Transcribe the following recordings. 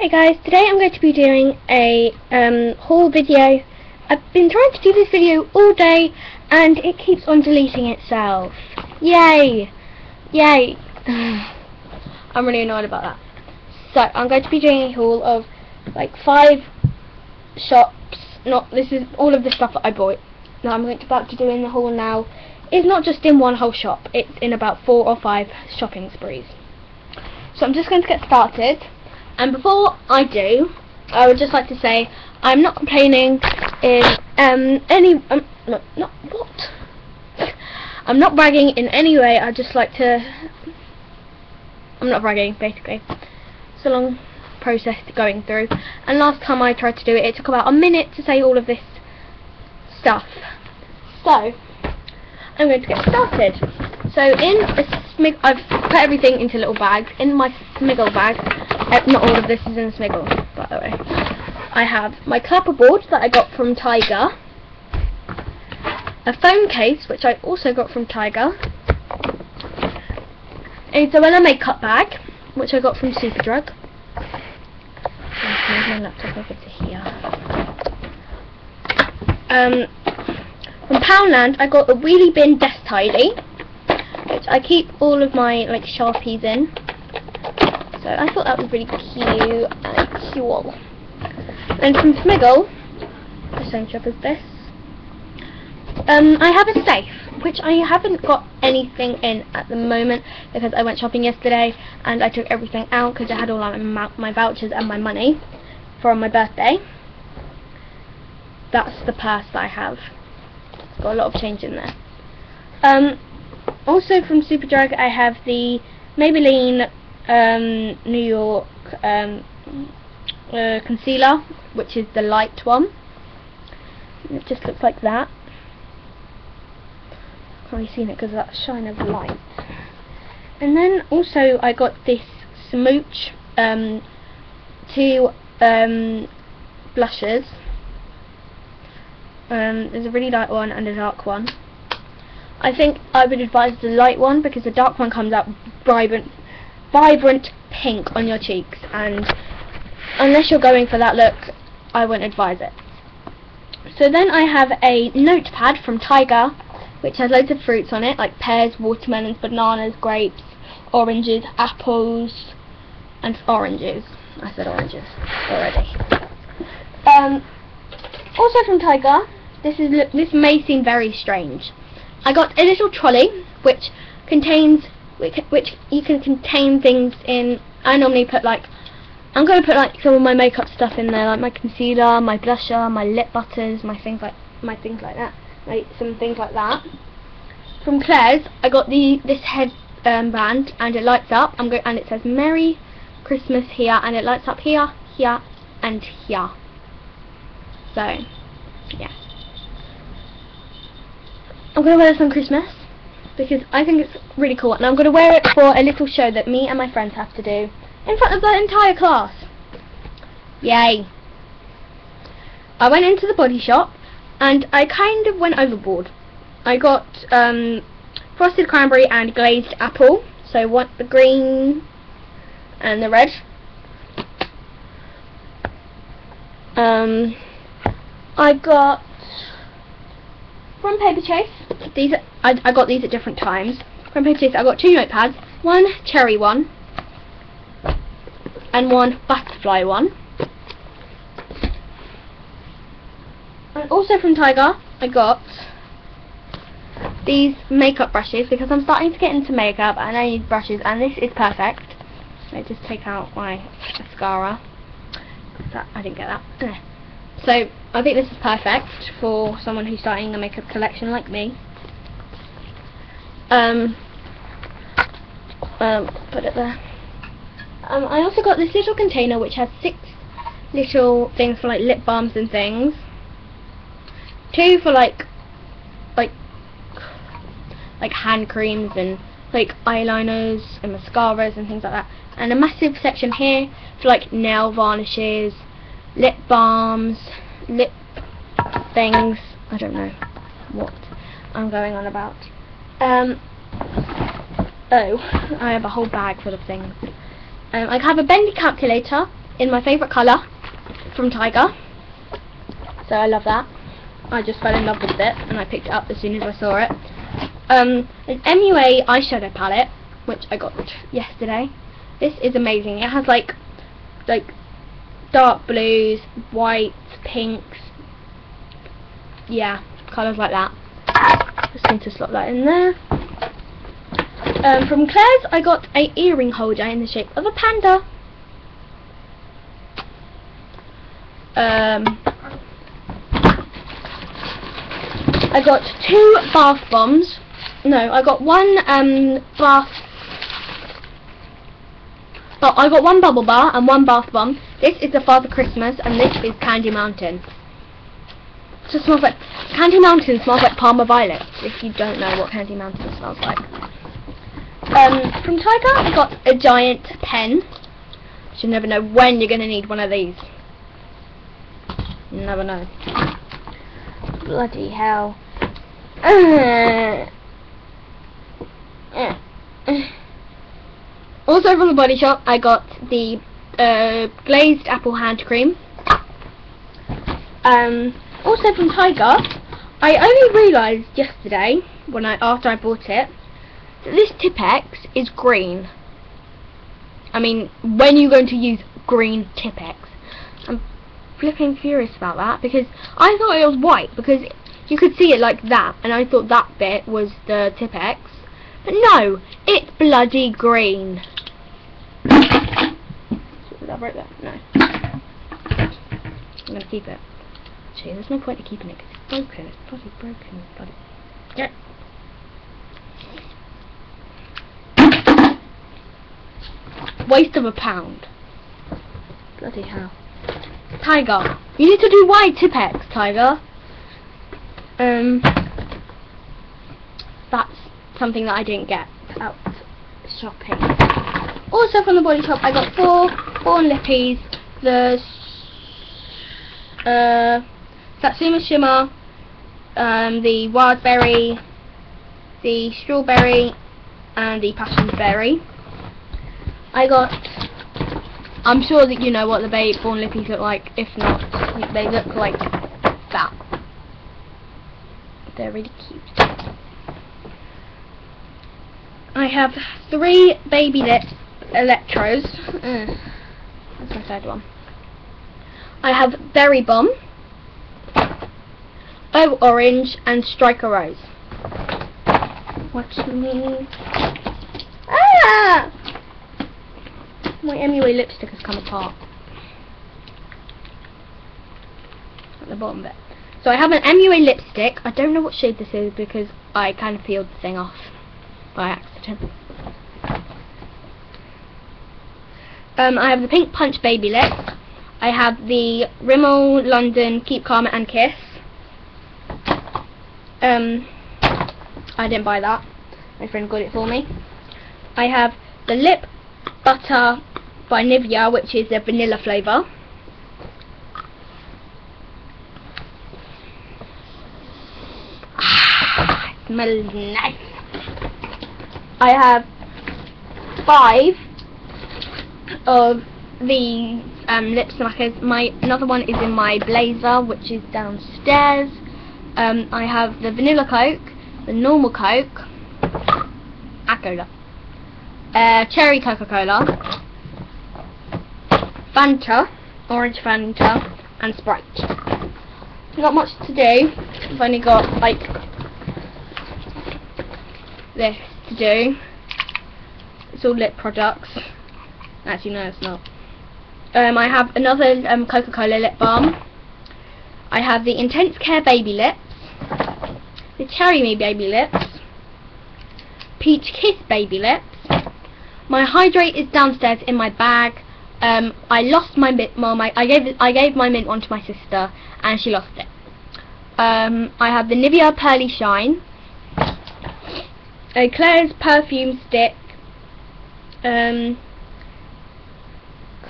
Hey guys, today I'm going to be doing a um, haul video. I've been trying to do this video all day and it keeps on deleting itself. Yay! Yay! I'm really annoyed about that. So, I'm going to be doing a haul of like five shops. Not, this is all of the stuff that I bought. That I'm going to about to do in the haul now is not just in one whole shop. It's in about four or five shopping sprees. So I'm just going to get started. And before I do, I would just like to say I'm not complaining in um, any um, no, not what I'm not bragging in any way. I just like to. I'm not bragging basically. It's a long process going through. And last time I tried to do it, it took about a minute to say all of this stuff. So I'm going to get started. So in a smig, I've put everything into little bags. In my smiggle bag, uh, not all of this is in smiggle, by the way. I have my clapperboard that I got from Tiger, a phone case which I also got from Tiger, a Zoella makeup bag which I got from Superdrug. Move my laptop over to here. Um, from Poundland, I got a wheelie bin desk tidy, which I keep all of my like sharpies in. So I thought that was really cute and cool. And from Smiggle, the same shop as this, um, I have a safe, which I haven't got anything in at the moment because I went shopping yesterday and I took everything out because I had all my, my vouchers and my money for my birthday. That's the purse that I have. It's got a lot of change in there. Um, also from Superdrug I have the Maybelline um, New York um, uh, concealer, which is the light one. It just looks like that. Can't really see it because of that shine of light. And then also I got this Smooch um, two um, blushes. Um, there's a really light one and a dark one. I think I would advise the light one because the dark one comes out vibrant, vibrant pink on your cheeks, and unless you're going for that look, I wouldn't advise it. So then I have a notepad from Tiger, which has loads of fruits on it, like pears, watermelons, bananas, grapes, oranges, apples, and oranges. I said oranges already. Um, also from Tiger, this is this may seem very strange. I got a little trolley which contains which, which you can contain things in. I normally put like I'm going to put like some of my makeup stuff in there, like my concealer, my blusher, my lip butters, my things like my things like that, like some things like that. From Claire's, I got the this head um, band and it lights up. I'm going and it says Merry Christmas here and it lights up here, here, and here. So, yeah. I'm going to wear this on Christmas because I think it's really cool and I'm going to wear it for a little show that me and my friends have to do in front of the entire class. Yay. I went into the body shop and I kind of went overboard. I got um, frosted cranberry and glazed apple. So want the green and the red. Um, I got from Paperchase. These are, I, I got these at different times. From Paperchase, I got two notepads. One cherry one and one butterfly one. And also from Tiger, I got these makeup brushes because I'm starting to get into makeup and I need brushes and this is perfect. I just take out my mascara. That, I didn't get that. So I think this is perfect for someone who's starting a makeup collection like me. Um, um, put it there. Um, I also got this little container which has six little things for like lip balms and things. Two for like, like, like hand creams and like eyeliners and mascaras and things like that. And a massive section here for like nail varnishes, lip balms, lip things. I don't know what I'm going on about. Um, oh, I have a whole bag full of things. Um, I have a bendy calculator in my favourite colour from Tiger. So I love that. I just fell in love with it and I picked it up as soon as I saw it. Um, an MUA eyeshadow palette, which I got yesterday. This is amazing. It has like, like dark blues, whites, pinks, yeah, colours like that. Just need to slot that in there. Um, from Claire's, I got a earring holder in the shape of a panda. Um, I got two bath bombs. No, I got one um, bath. Oh, I got one bubble bar and one bath bomb. This is the Father Christmas, and this is Candy Mountain. It smells like Candy Mountain smells like Parma Violet. If you don't know what Candy Mountain smells like. Um, from Tiger, I got a giant pen. You never know when you're going to need one of these. You never know. Bloody hell. also from the Body Shop, I got the uh, glazed apple hand cream. Um, also from Tiger, I only realised yesterday, when I after I bought it, that this Tipp-Ex is green. I mean, when are you going to use green Tipp-Ex? I'm flipping furious about that because I thought it was white because you could see it like that and I thought that bit was the Tipp-Ex. But no, it's bloody green. That right there? No. I'm going to keep it. Actually, there's no point in keeping it because it's broken. It's bloody broken. Bloody... Yeah. Waste of a pound. Bloody hell. Tiger. You need to do white Tipp-Ex, Tiger. Um, that's something that I didn't get out shopping. Also from the Body Shop, I got four Born Lippies, the uh, Satsuma Shimmer, um, the Wild Berry, the Strawberry, and the Passion Berry. I got, I'm sure that you know what the baby Born Lippies look like, if not, they look like that. They're really cute. I have three baby lip electros. Mm. That's my third one. I have Berry Bomb, Oh Orange, and Strike a Rose. What do you mean? Ah! My MUA lipstick has come apart. At the bottom bit. So I have an MUA lipstick. I don't know what shade this is because I kind of peeled the thing off by accident. Um, I have the Pink Punch Baby Lip. I have the Rimmel London Keep Calm and Kiss. Um, I didn't buy that. My friend got it for me. I have the Lip Butter by Nivea, which is the vanilla flavour. Ah, smells nice. I have five of the um, lip smackers. My another one is in my blazer, which is downstairs. Um, I have the vanilla Coke, the normal Coke, Cola, uh, cherry Coca-Cola, Fanta, orange Fanta, and Sprite. Not much to do. I've only got like this to do. It's all lip products. Actually, no, it's not. Um, I have another um, Coca-Cola lip balm. I have the Intense Care Baby Lips, the Cherry Me Baby Lips, Peach Kiss Baby Lips. My Hydrate is downstairs in my bag. Um, I lost my mint. Well, my I gave I gave my mint one to my sister, and she lost it. Um, I have the Nivea Pearly Shine, a Claire's perfume stick, um,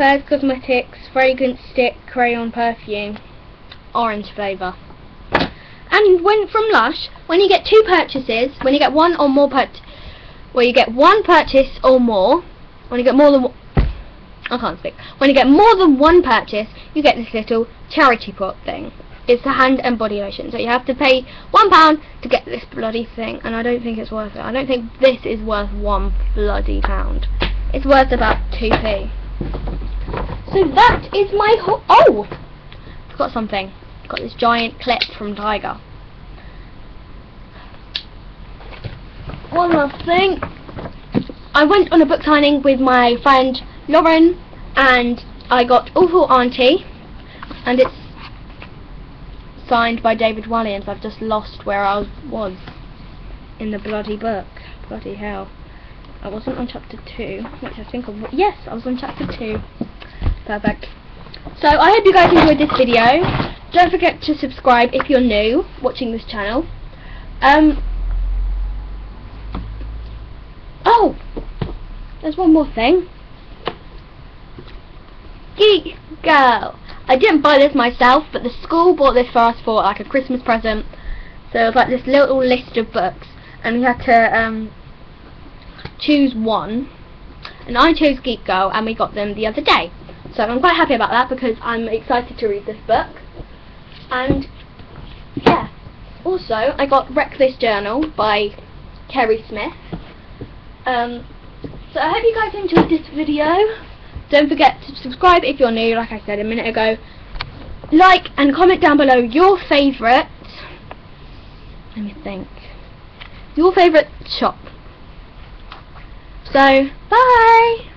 Claire's Cosmetics fragrance stick crayon perfume, orange flavour. And when from Lush, when you get two purchases, when you get one or more purchases, well you get one purchase or more, when you get more than I can't speak. When you get more than one purchase, you get this little charity pot thing. It's the hand and body lotion. So you have to pay one pound to get this bloody thing, and I don't think it's worth it. I don't think this is worth one bloody pound. It's worth about 2p. So that is my ho- Oh! I've got something. I've Got this giant clip from Tiger. One last thing. I went on a book signing with my friend Lauren and I got Awful Auntie and it's signed by David Walliams. I've just lost where I was in the bloody book. Bloody hell. I wasn't on chapter 2, which I think of. Yes, I was on chapter 2. Perfect. So, I hope you guys enjoyed this video. Don't forget to subscribe if you're new watching this channel. Um. Oh! There's one more thing. Geek Girl. I didn't buy this myself, but the school bought this for us for like a Christmas present. So it's like this little list of books, and we had to um, choose one. And I chose Geek Girl, and we got them the other day. So I'm quite happy about that because I'm excited to read this book. And yeah. Also, I got Wreck This Journal by Keri Smith. Um, so I hope you guys enjoyed this video. Don't forget to subscribe if you're new, like I said a minute ago. Like and comment down below your favourite, let me think, your favourite shop. So, bye!